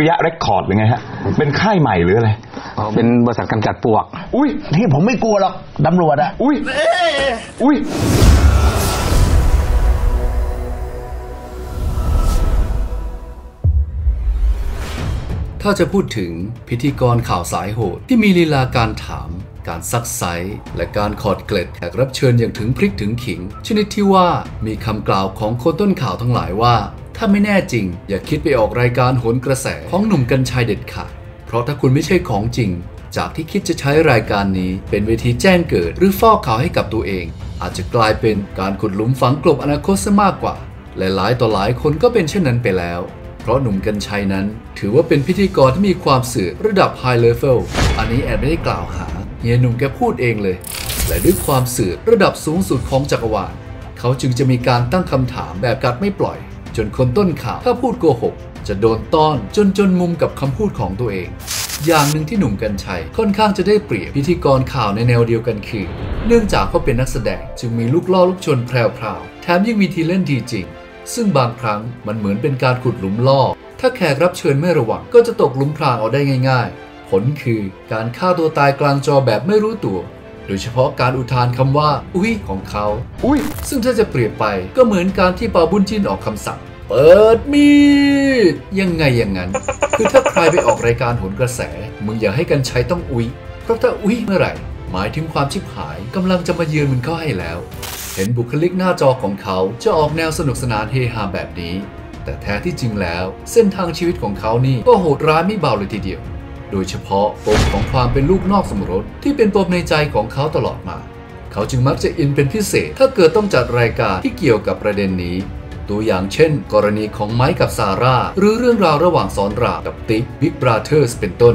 ริยะเรคคอร์ดหรือไงฮะ เป็นค่ายใหม่หรืออะไร เป็นบริษัทกำจัดปลวก อุ้ยที่ผมไม่กลัวหรอกตำรวจอะอุ้ยอุ้ยถ้าจะพูดถึงพิธีกรข่าวสายโหดที่มีลีลาการถาม การซักไซและการขอดเกล็ดแขกรับเชิญอย่างถึงพริกถึงขิง ชนิดที่ว่ามีคำกล่าวของคนต้นข่าวทั้งหลายว่า ถ้าไม่แน่จริง อย่าคิดไปออกรายการโหนกระแสของหนุ่มกัญชัยเด็ดขาด เพราะถ้าคุณไม่ใช่ของจริง จากที่คิดจะใช้รายการนี้ เป็นเวทีแจ้งเกิด หรือฟอกข่าวให้กับตัวเอง อาจจะกลายเป็นการขุดหลุมฝังกลบอนาคตซะมากกว่าและหลายต่อหลายคนก็เป็นเช่นนั้นไปแล้ว เพราะหนุ่มกัญชัยนั้น ถือว่าเป็นพิธีกรที่มีความสื่อระดับไฮเลเวลอันนี้แอดไม่ได้กล่าวหาเฮียหนุ่มแกพูดเองเลยและด้วยความสื่อระดับสูงสุดของจักรวาลเขาจึงจะมีการตั้งคำถามแบบกัดไม่ปล่อย จนคนต้นข่าวถ้าพูดโกหก จะโดนต้อนจนจนมุมกับคำพูดของตัวเอง อย่างหนึ่งที่หนุ่มกัญชัยค่อนข้างจะได้เปรียบพิธีกรข่าวในแนวเดียวกันคือ เนื่องจากเขาเป็นนักแสดงจึงมีลูกล่อลูกชนแพรวๆแถมยังมีทีเล่นทีจริง ซึ่งบางครั้งมันเหมือนเป็นการขุดหลุมล่อ ถ้าแขกรับเชิญไม่ระวังก็จะตกหลุมพรางเอาได้ง่าย ๆ ผลคือการฆ่าตัวตายกลางจอแบบไม่รู้ตัว ดยเฉพาะการอุทานคำว่า อุ้ยของเขา อุ้ยซึ่งถ้าจะเปรียบไปก็เหมือนการที่เปาบุญจินออกคำสั่งเปิดมีดยังไงอย่างนั้น คือถ้าใครไปออกรายการโหนกระแส มึงอย่าให้กันใช้ต้องอุ้ยเพราะถ้าอุ้ยเมื่อไหร่ หมายถึงความชิบหายกำลังจะมาเยือนมึงเข้าให้แล้ว เห็นบุคลิกหน้าจอของเขาจะออกแนวสนุกสนานเฮฮาแบบนี้ แต่แท้ที่จริงแล้ว เส้นทางชีวิตของเขานี่ก็โหดร้ายไม่เบาเลยทีเดียว โดยเฉพาะปมของความเป็นลูกนอกสมรสที่เป็นปมในใจของเขาตลอดมา เขาจึงมักจะอินเป็นพิเศษ ถ้าเกิดต้องจัดรายการที่เกี่ยวกับประเด็นนี้ ตัวอย่างเช่น กรณีของไม้กับซาร่า หรือเรื่องราวระหว่างสอนรามกับติ๊กบิ๊กบราเธอร์สเป็นต้น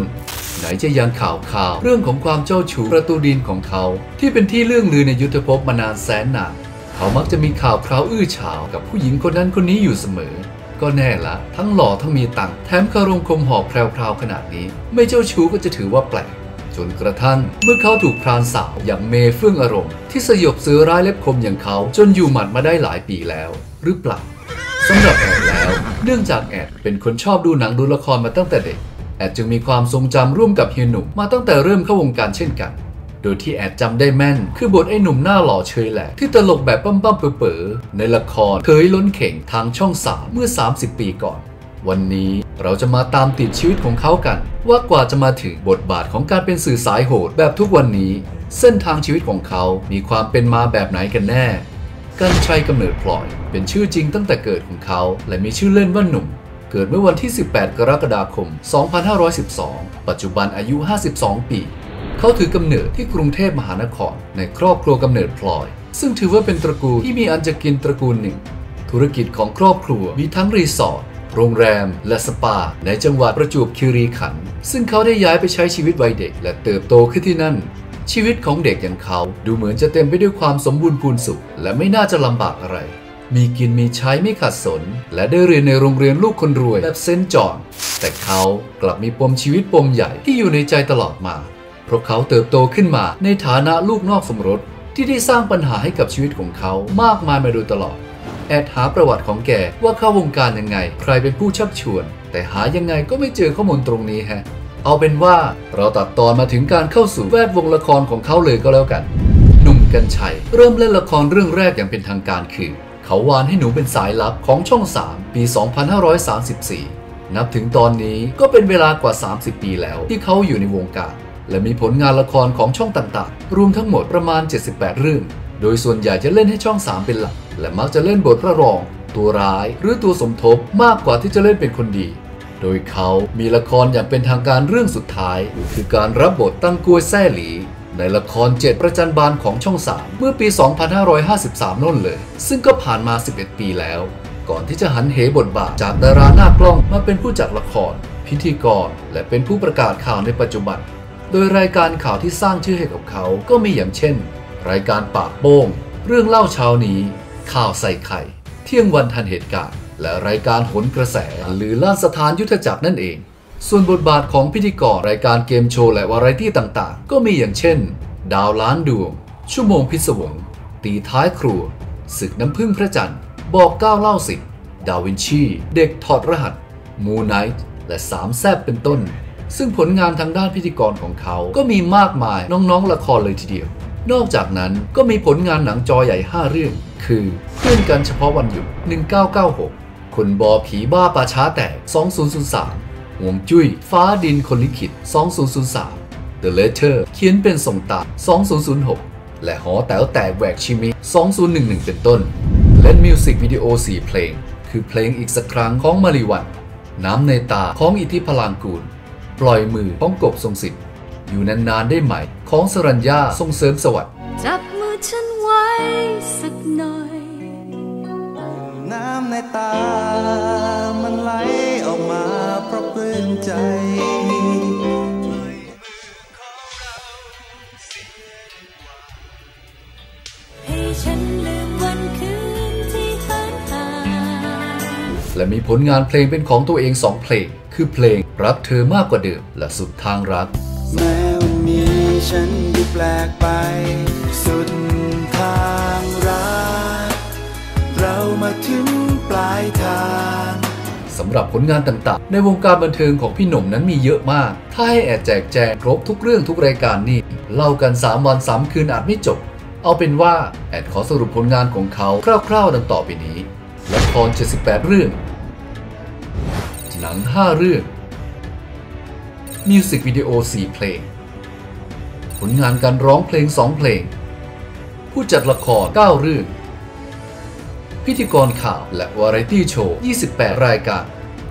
ไหนจะยังข่าวข่าวเรื่องของความเจ้าชู้ประตูดินของเขา ที่เป็นที่เรื่องลือในยุทธภพมานานแสนนานเขามักจะมีข่าวคราวอื้อฉาวกับผู้หญิงคนนั้นคนนี้อยู่เสมอ ก็แน่ละทั้งหล่อทั้งมีตังค์แถมคารมคมหอกแพรวๆขนาดนี้ ไม่เจ้าชู้ก็จะถือว่าแปลกจนกระทั่งเมื่อเขาถูกพรานสาวอย่างเมเฟื่องอารมณ์ ที่สยบเสือร้ายเล็บคมอย่างเขา จนอยู่หมัดมาได้หลายปีแล้ว หรือเปล่าสำหรับแอดแล้ว เนื่องจากแอดเป็นคนชอบดูหนังดูละครมาตั้งแต่เด็ก แอดจึงมีความทรงจำร่วมกับเฮียหนุ่มมาตั้งแต่เริ่มเข้าวงการเช่นกัน โดยที่แอดจำได้แม่น คือบทไอ้หนุ่มหน้าหล่อเชยแหลกที่ตลกแบบปั้มๆเป๋อๆในละครเคยล้นเข่งทางช่องสามเมื่อ 30 ปีก่อน วันนี้เราจะมาตามติดชีวิตของเขากัน ว่ากว่าจะมาถึงบทบาทของการเป็นสื่อสายโหดแบบทุกวันนี้ เส้นทางชีวิตของเขามีความเป็นมาแบบไหนกันแน่กันชัยกำเนิดพลอย เป็นชื่อจริงตั้งแต่เกิดของเขา และมีชื่อเล่นว่าหนุ่มเกิดเมื่อวันที่ 18 กรกฎาคม 2512 ปัจจุบันอายุ 52 ปี เขาถือกำเนิดที่กรุงเทพมหานคร ในครอบครัวกำเนิดพลอย ซึ่งถือว่าเป็นตระกูลที่มีอันจะกินตระกูลหนึ่ง ธุรกิจของครอบครัวมีทั้งรีสอร์ทโรงแรม และสปา ในจังหวัดประจวบคีรีขันธ์ซึ่งเขาได้ย้ายไปใช้ชีวิตวัยเด็ก และเติบโตขึ้นที่นั่น ชีวิตของเด็กอย่างเขาดูเหมือนจะเต็มไปด้วยความสมบูรณ์พูนสุข และไม่น่าจะลำบากอะไร มีกินมีใช้ไม่ขัดสน และได้เรียนในโรงเรียนลูกคนรวยแบบเซนจอนแต่เขากลับมีปมชีวิตปมใหญ่ที่อยู่ในใจตลอดมา เพราะเขาเติบโตขึ้นมาในฐานะลูกนอกสมรส ที่ได้สร้างปัญหาให้กับชีวิตของเขามากมายมาโดยตลอด แอดหาประวัติของแกว่าเข้าวงการยังไง ใครเป็นผู้ชักชวน แต่หายังไงก็ไม่เจอข้อมูลตรงนี้ฮะ เอาเป็นว่าเราตัดตอนมาถึงการเข้าสู่แวดวงละครของเขาเลยก็แล้วกัน หนุ่มกัญชัย เริ่มเล่นละครเรื่องแรกอย่างเป็นทางการคือ เขาวานให้หนูเป็นสายลับของช่อง 3 ปี 2534นับถึงตอนนี้ก็เป็นเวลากว่า 30 ปีแล้วที่เขาอยู่ในวงการ และมีผลงานละครของช่องต่างๆ รวมทั้งหมดประมาณ 78 เรื่อง โดยส่วนใหญ่จะเล่นให้ช่อง 3 เป็นหลัก และมักจะเล่นบทพระรอง ตัวร้ายหรือตัวสมทบมากกว่าที่จะเล่นเป็นคนดี โดยเขามีละครอย่างเป็นทางการเรื่องสุดท้าย คือการรับบทตั้งกวยแซ่หลีในละครเจ็ดประจันบานของช่อง 3 เมื่อปี 2553น่นเลย ซึ่งก็ผ่านมา 11 ปีแล้ว ก่อนที่จะหันเหบทบาทจากดาราหน้ากล้องมาเป็นผู้จัดละคร พิธีกร และเป็นผู้ประกาศข่าวในปัจจุบัน ดยรายการข่าวที่สร้างชื่อให้กับเขาก็มีอย่างเช่น รายการปากโป้ง เรื่องเล่าเช้านี้ ข่าวใส่ไข่ เที่ยงวันทันเหตุการณ์ และรายการหนกระแส หรือล่าสถานยุทธจักรนั่นเอง ส่วนบทบาทของพิธีกรรายการเกมโชว์และวาไรตี้ต่างๆ ก็มีอย่างเช่น ดาวล้านดวง ชั่วโมงพิศวง ตีท้ายครัวศึกน้ำพึ่งพระจันทร์ บอกก้าวเล่าสิดาวินชี เด็กถอดรหัส มูไนท์ และสามแซบเป็นต้น ซึ่งผลงานทางด้านพิธีกรของเขาก็มีมากมายน้องๆละครเลยทีเดียว นอกจากนั้นก็มีผลงานหนังจอใหญ่ 5 เรื่อง คือเพื่อนกันเฉพาะวันหยุด 1996 คนบอผีบ้าป่าช้าแตก 2003ห่วงจุ้ย ฟ้าดินคนลิขิต 2003 The Letter เขียนเป็นส่งตา2006 และหอแต๋วแตกแหวกชิมิ 2011 เป็นต้นเล่นมิวสิกวิดีโอ 4 เพลง คือเพลงอีกสักครั้งของมาริวันน้ำในตาของอิทธิพลางกูล ปล่อยมือของกบทรงสิทธิ์อยู่นานๆได้ไหม ของสรัญญาทรงเสริมสวัสดิ์จับมือฉันไว้สักหน่อย น้ำในตามันไหลออกมาเพราะปลื้มใจให้ฉันลืมวันคืนที่เหินห่างและมีผลงานเพลงเป็นของตัวเองสองเพลง คือเพลงรักเธอมากกว่าเดิมและสุดทางรัก แม้วันนี้ฉันดูแปลกไป สุดทางรัก เรามาถึงปลายทางสำหรับผลงานต่างๆ ในวงการบันเทิงของพี่หนุ่มนั้นมีเยอะมาก ถ้าให้แอดแจกแจงครบทุกเรื่องทุกรายการนี่เล่ากัน 3 วัน 3 คืนอาจไม่จบ เอาเป็นว่าแอดขอสรุปผลงานของเขาคร่าวๆดังต่อไปนี้ละคร78 เรื่อง หนัง 5 เรื่อง มิวสิกวิดีโอ 4 เพลง ผลงานการร้องเพลง 2 เพลง ผู้จัดละคร 9 เรื่อง พิธีกรข่าวและวาไรตี้โชว์ 28 รายการ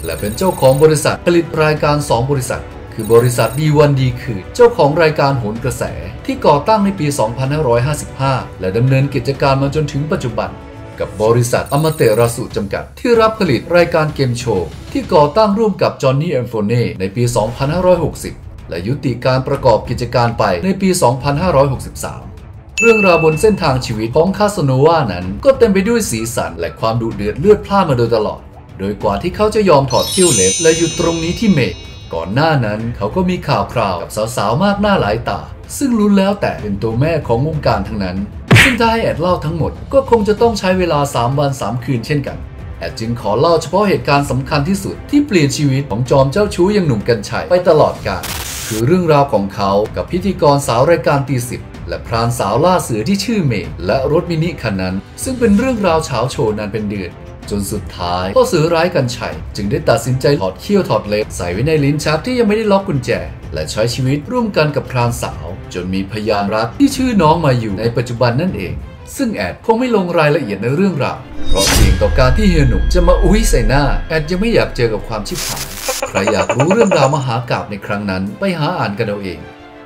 และเป็นเจ้าของบริษัทผลิตรายการ 2 บริษัท คือบริษัทดีวันดีคือเจ้าของรายการโหนกระแสที่ก่อตั้งในปี 2555 และดำเนินกิจการมาจนถึงปัจจุบัน กับบริษัทอมเตราสุจำกัด ที่รับผลิตรายการเกมโชว์ ที่ก่อตั้งร่วมกับจอห์นนี่แอมโฟเน่ในปี 2560 และยุติการประกอบกิจการไปในปี 2563 เรื่องราวบนเส้นทางชีวิตของคาสโนวานั้นก็เต็มไปด้วยสีสันและความดุเดือดเลือดพล่านมาโดยตลอด โดยกว่าที่เขาจะยอมถอดเขี้ยวเล็บและหยุดตรงนี้ที่เมกก่อนหน้านั้นเขาก็มีข่าวคราวกับสาวๆมากหน้าหลายตา ซึ่งรู้นแล้วแต่เป็นตัวแม่ของวงการทั้งนั้น ซึ่งถ้าให้แอดเล่าทั้งหมดก็คงจะต้องใช้เวลา 3 วัน 3 คืนเช่นกันแอดจึงขอเล่าเฉพาะเหตุการณ์สำคัญที่สุดที่เปลี่ยนชีวิตของจอมเจ้าชู้ยังหนุ่มกัญชัยไปตลอดกาลคือเรื่องราวของเขากับพิธีกรสาวรายการตีสิบและพรานสาวล่าเสือที่ชื่อเมย์และรถมินิคันนั้น ซึ่งเป็นเรื่องราวเช้าโชว์นานเป็นเดือนจนสุดท้ายพ่อเสือร้ายกันชัย จึงได้ตัดสินใจถอดเขี้ยวถอดเล็บใส่ไว้ในลิ้นชักที่ยังไม่ได้ล็อกกุญแจ และใช้ชีวิตร่วมกันกับพรานสาว จนมีพยานรักที่ชื่อน้องมาอยู่ในปัจจุบันนั่นเองซึ่งแอดคงไม่ลงรายละเอียดในเรื่องราว เพราะเสี่ยงต่อการที่เฮียหนุ่มจะมาอุ้ยใส่หน้า แอดยังไม่อยากเจอกับความชิบหาย ใครอยากรู้เรื่องราวมหากราบในครั้งนั้น ไปหาอ่านกันเอาเอง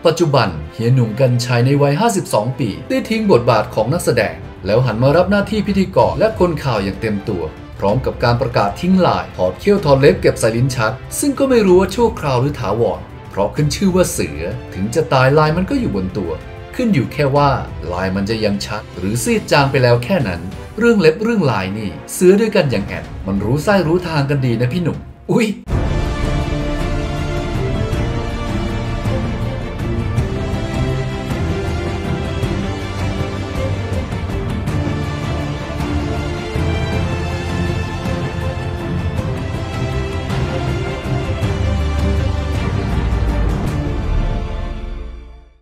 ปัจจุบันเฮียหนุ่มกัญชัยในวัย 52 ปี ได้ทิ้งบทบาทของนักแสดง แล้วหันมารับหน้าที่พิธีกรและคนข่าวอย่างเต็มตัว พร้อมกับการประกาศทิ้งลายถอดเขี้ยวถอดเล็บเก็บใส่ลิ้นชัก ซึ่งก็ไม่รู้ว่าชั่วคราวหรือถาวร เพราะขึ้นชื่อว่าเสือถึงจะตายลายมันก็อยู่บนตัว ขึ้นอยู่แค่ว่าลายมันจะยังชัด หรือซีดจางไปแล้วแค่นั้น เรื่องเล็บเรื่องลายนี่เสือด้วยกันอย่างแอดมันรู้ไส้รู้ทางกันดีนะพี่หนุ่ม อุ้ย